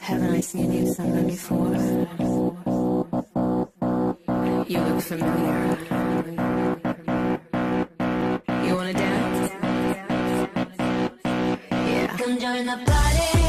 Haven't I seen you somewhere before? You look familiar. You wanna dance? Yeah. Come join the party.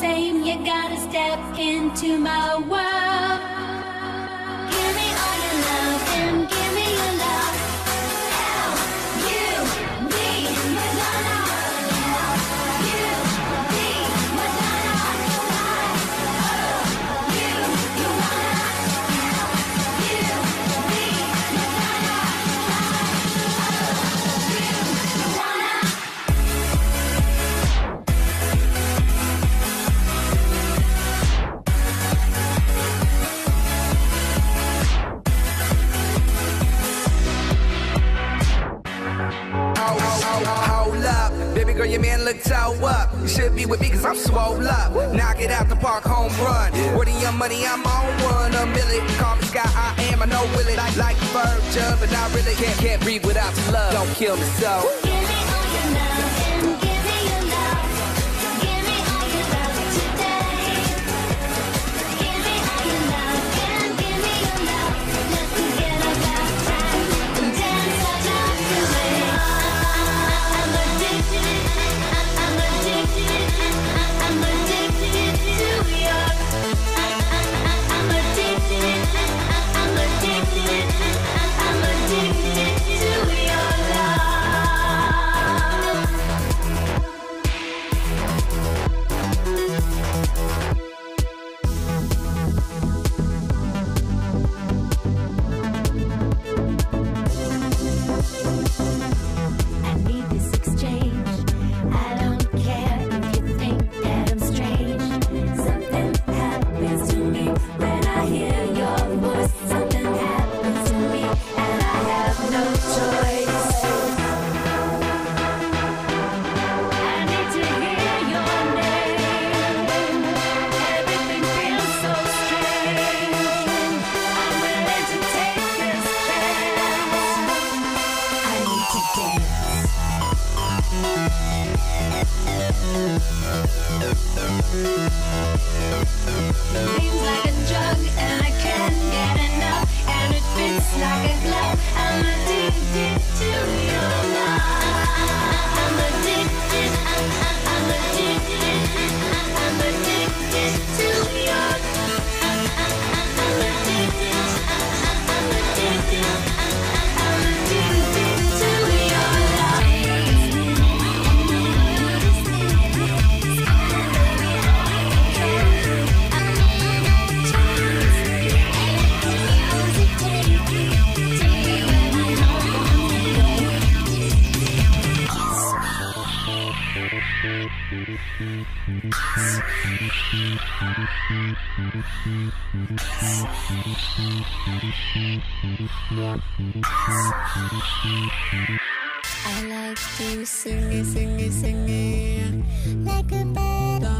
same. You gotta step into my world. Girl, your man look toe up. You should be with me cause I'm swole up. Knock it out the park, home run. Yeah. Where the young money, I'm on one. A million. Call me Sky, I am, I know will it. Like, like Virgin, but not really. Can't, can't breathe without your love. Don't kill me so. Yeah. Música I like to sing, sing, sing, like a bird.